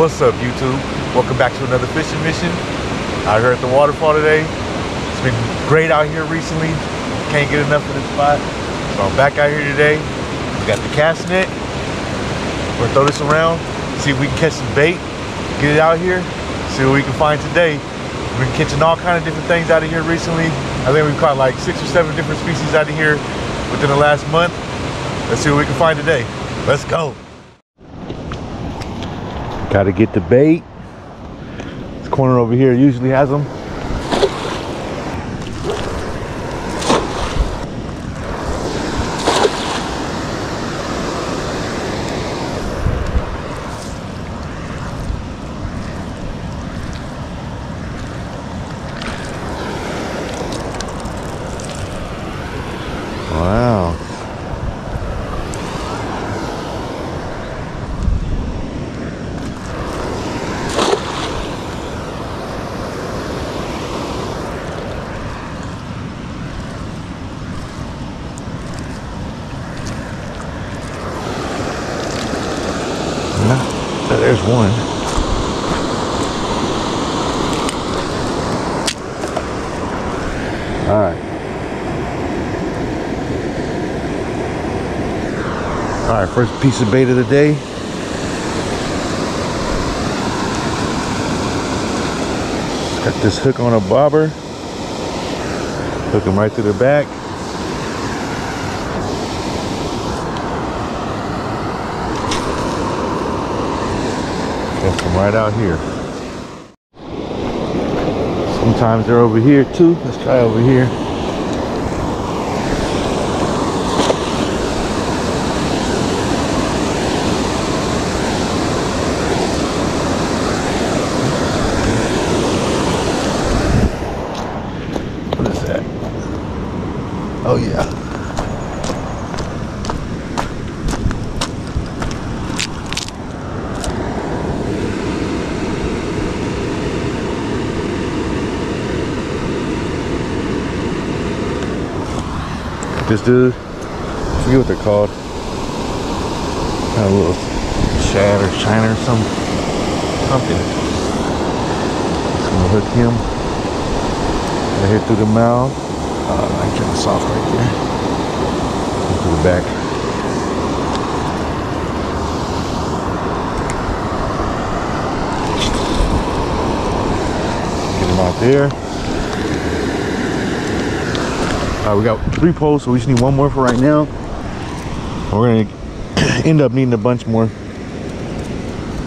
What's up, YouTube? Welcome back to another fishing mission. Out here at the waterfall today. It's been great out here recently. Can't get enough of this spot. So I'm back out here today. We got the cast net. We're gonna throw this around, see if we can catch some bait, get it out here, see what we can find today. We've been catching all kind of different things out of here recently. I think we've caught like six or seven different species out of here within the last month. Let's see what we can find today. Let's go. Got to get the bait. This corner over here usually has them. One. All right. All right, first piece of bait of the day. Got this hook on a bobber. Hook him right through the back. Some right out here. Sometimes they're over here too. Let's try over here. What is that? Oh yeah. This dude, I forget what they're called. Kind of little shad or shiner or some something. Just gonna hook him. I hit through the mouth. Uh, I turn this off right there. Go through the back. Get him out there. We got three poles, so we just need one more for right now. We're gonna end up needing a bunch more.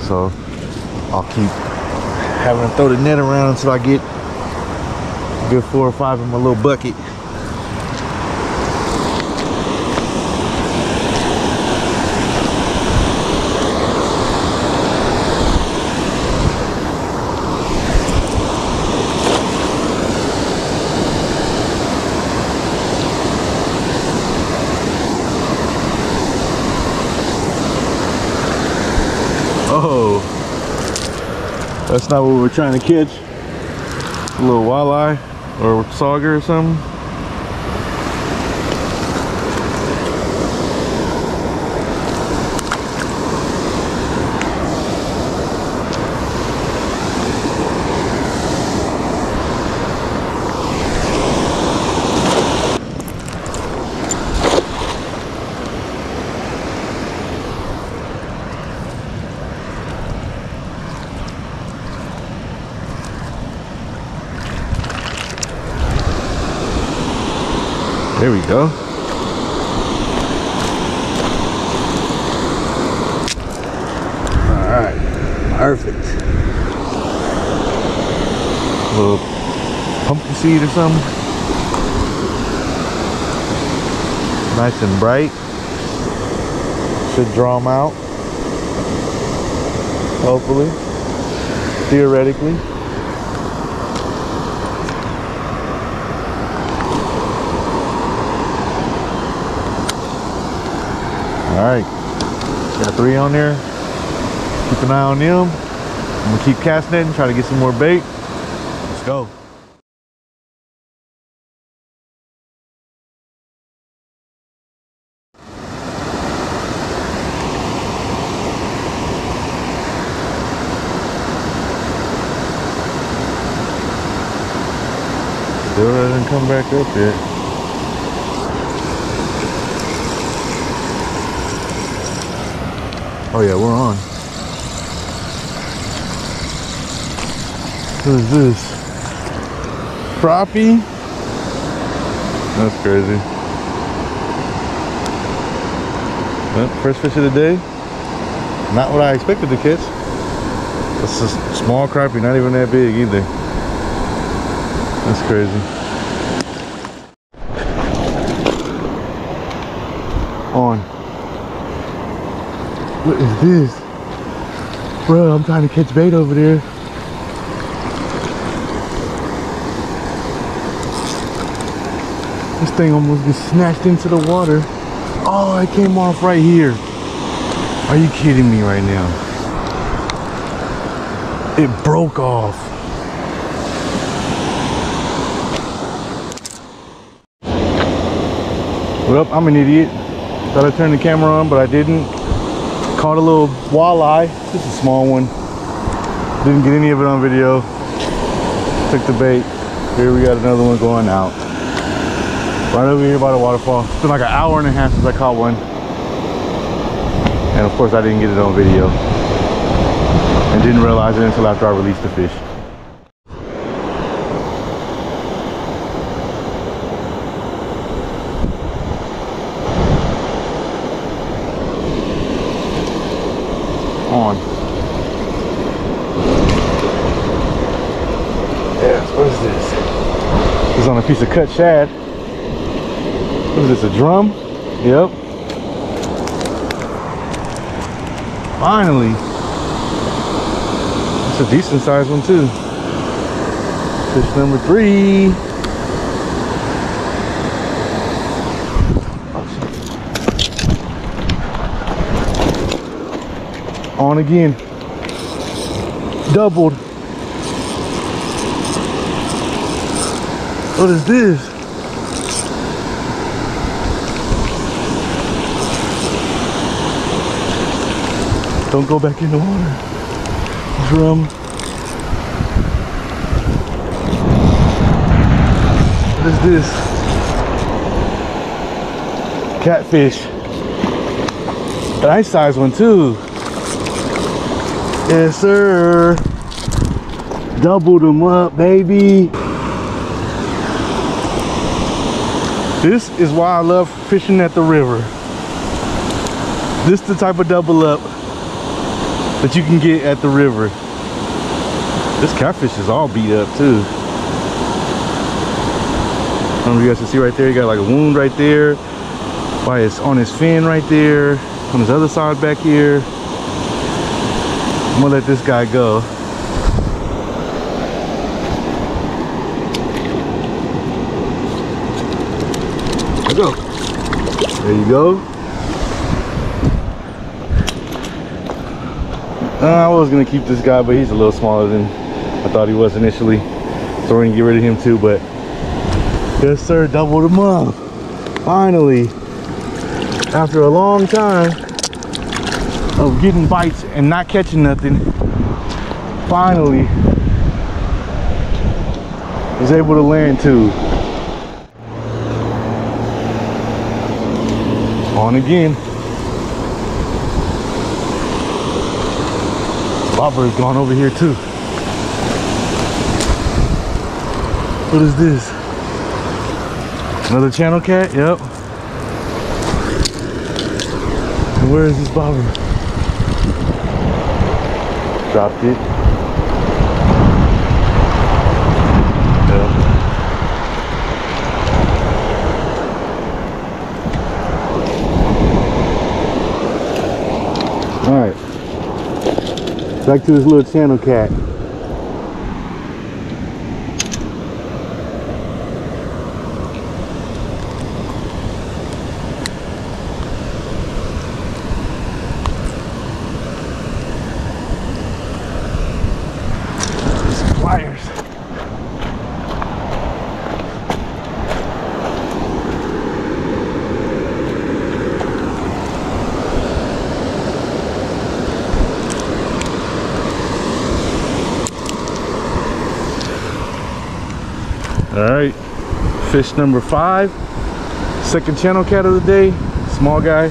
So I'll keep having to throw the net around until I get good four or five in my little bucket. That's not what we're trying to catch. A little walleye or sauger or something. There we go. All right, perfect. little pumpkin seed or something. Nice and bright. Should draw them out. Hopefully. Theoretically. All right, got three on there. Keep an eye on them. I'm gonna keep casting it and try to get some more bait. Let's go. Still doesn't come back up yet. Oh yeah, we're on. What is this? Crappie? That's crazy. Well, first fish of the day. Not what I expected to catch. It's a small crappie, not even that big either. That's crazy. On. What is this? Bro, I'm trying to catch bait over there. This thing almost gets snatched into the water. Oh, it came off right here. Are you kidding me right now? It broke off. Well, I'm an idiot. Thought I turned the camera on, but I didn't. Caught a little walleye, just a small one. Didn't get any of it on video. Took the bait. Here we got another one going out. Right over here by the waterfall. It's been like an hour and a half since I caught one. And of course I didn't get it on video. And didn't realize it until after I released the fish. On. Yes, what is this? It's on a piece of cut shad. What is this, a drum? Yep. Finally. It's a decent sized one too. Fish number three. On again. Doubled. What is this? Don't go back in the water. Drum. What is this? Catfish. Nice size one too. Yes, sir. Doubled them up, baby. This is why I love fishing at the river. This is the type of double up that you can get at the river. This catfish is all beat up too. I don't know if you guys can see right there, he got like a wound right there. Why it's on his fin right there. On his other side back here. I'm gonna let this guy go. There you go. There you go. Uh, I was gonna keep this guy, but he's a little smaller than I thought he was initially. So we're gonna get rid of him too, but yes sir, doubled him up. Finally, after a long time of getting bites and not catching nothing, finally was able to land too. On again. Bobber has gone over here too. What is this? Another channel cat? Yep. Where is this bobber? All right. Back to this little channel cat. All right, fish number five, second channel cat of the day, small guy.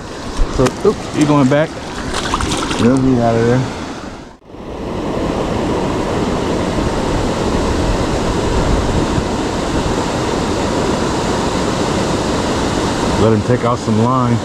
So, oop, he going back. Yep, he out of there. Let him take out some line.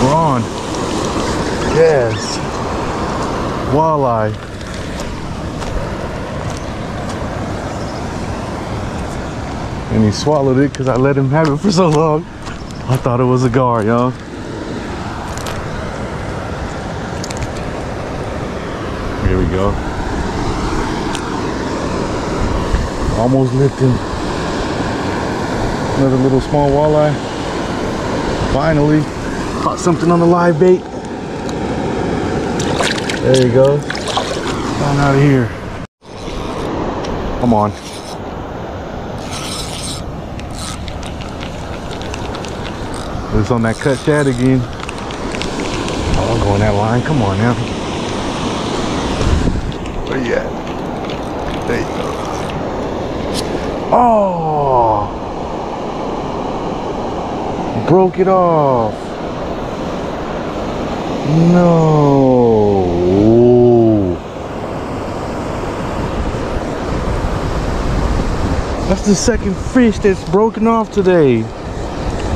We're on. Yes. Walleye. And he swallowed it because I let him have it for so long. I thought it was a gar, y'all. Here we go. Almost licked him. Another little small walleye. Finally, caught something on the live bait. There you go. On out of here. Come on. It's on that cut shad again. Oh, I'm going that line. Come on now. Where you at? There you go. Oh! Broke it off. No. That's the second fish that's broken off today.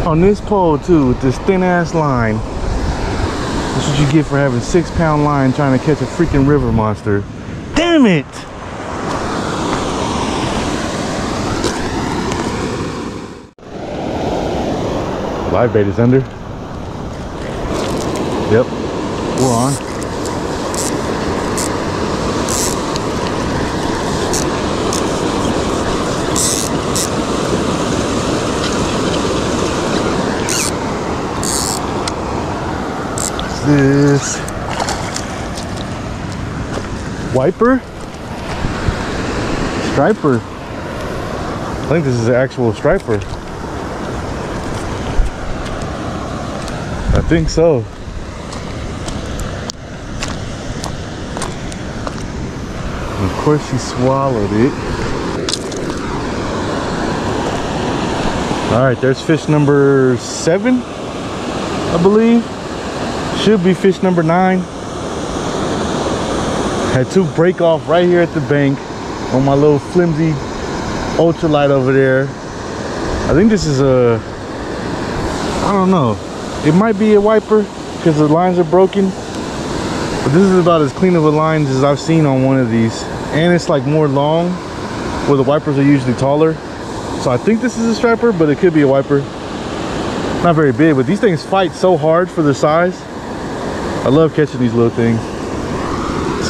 On this pole too, with this thin ass line. That's what you get for having six pound line trying to catch a freaking river monster. Damn it! Live bait is under. Yep, Wiper? Striper. I think this is the actual striper. I think so. Of course she swallowed it. All right, there's fish number seven, I believe. Should be fish number nine. Had two break off right here at the bank on my little flimsy ultralight over there. I think this is a, I don't know. It might be a wiper because the lines are broken. But this is about as clean of a lines as I've seen on one of these. And it's like more long where the wipers are usually taller. So I think this is a striper, but it could be a wiper. Not very big, but these things fight so hard for their size. I love catching these little things.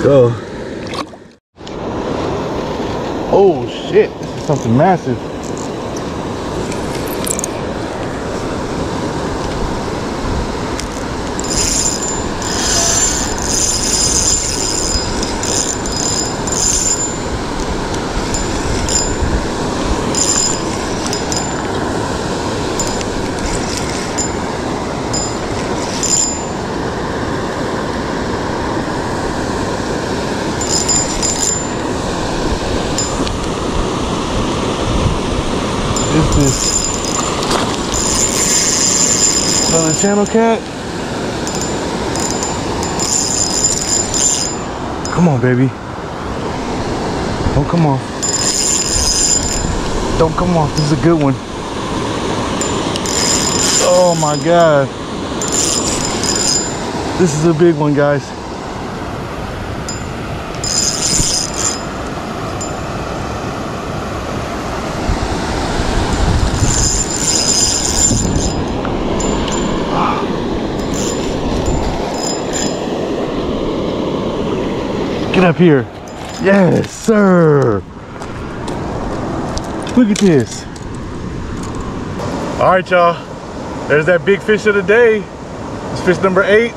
Go. Oh shit, this is something massive. Is this another channel cat? Come on, baby. Don't come off. Don't come off. This is a good one. Oh my god. This is a big one, guys. Get up here. Yes, sir. Look at this. All right, y'all. There's that big fish of the day. It's fish number eight.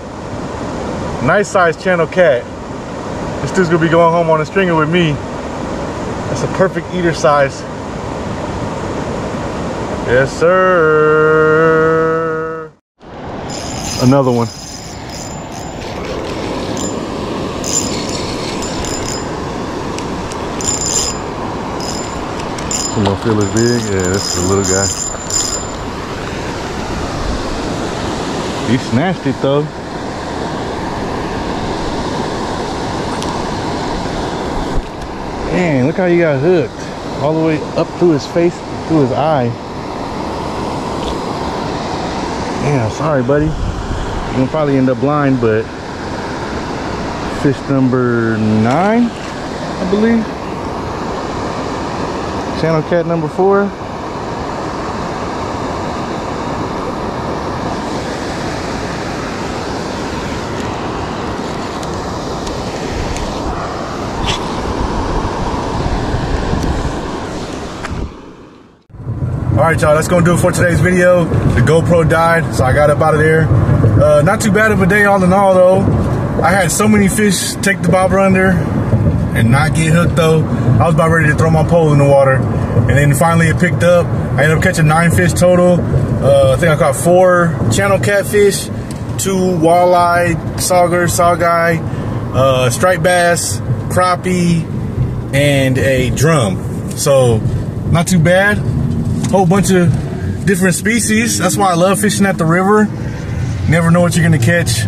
Nice size channel cat. This dude's gonna be going home on a stringer with me. That's a perfect eater size. Yes, sir. Another one. Some more feelers big. Yeah, this is a little guy. He snatched it though. Man, look how you got hooked. All the way up through his face, through his eye. Damn, sorry, buddy. You're gonna probably end up blind, but fish number nine, I believe. Channel cat number four. All right, y'all, that's gonna do it for today's video. The GoPro died, so I got up out of there. Uh, not too bad of a day all in all, though. I had so many fish take the bobber under and not get hooked, though. I was about ready to throw my pole in the water. And then finally it picked up. I ended up catching nine fish total. Uh, I think I caught four channel catfish, two walleye, sauger, saugeye, uh, striped bass, crappie, and a drum. So, not too bad whole bunch of different species. That's why I love fishing at the river. Never know what you're gonna catch.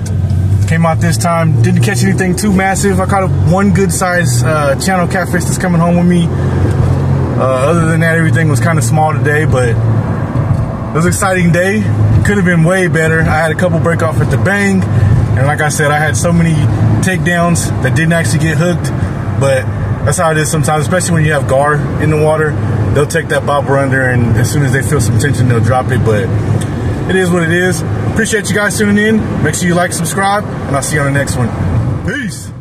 Came out this time, didn't catch anything too massive. I caught one good size uh, channel catfish that's coming home with me. Uh, other than that, everything was kind of small today, but it was an exciting day. Could have been way better. I had a couple break off at the bang, and like I said, I had so many takedowns that didn't actually get hooked, but that's how it is sometimes, especially when you have gar in the water they'll take that bobber under and as soon as they feel some tension they'll drop it but it is what it is. Appreciate you guys tuning in. Make sure you like subscribe and i'll see you on the next one. Peace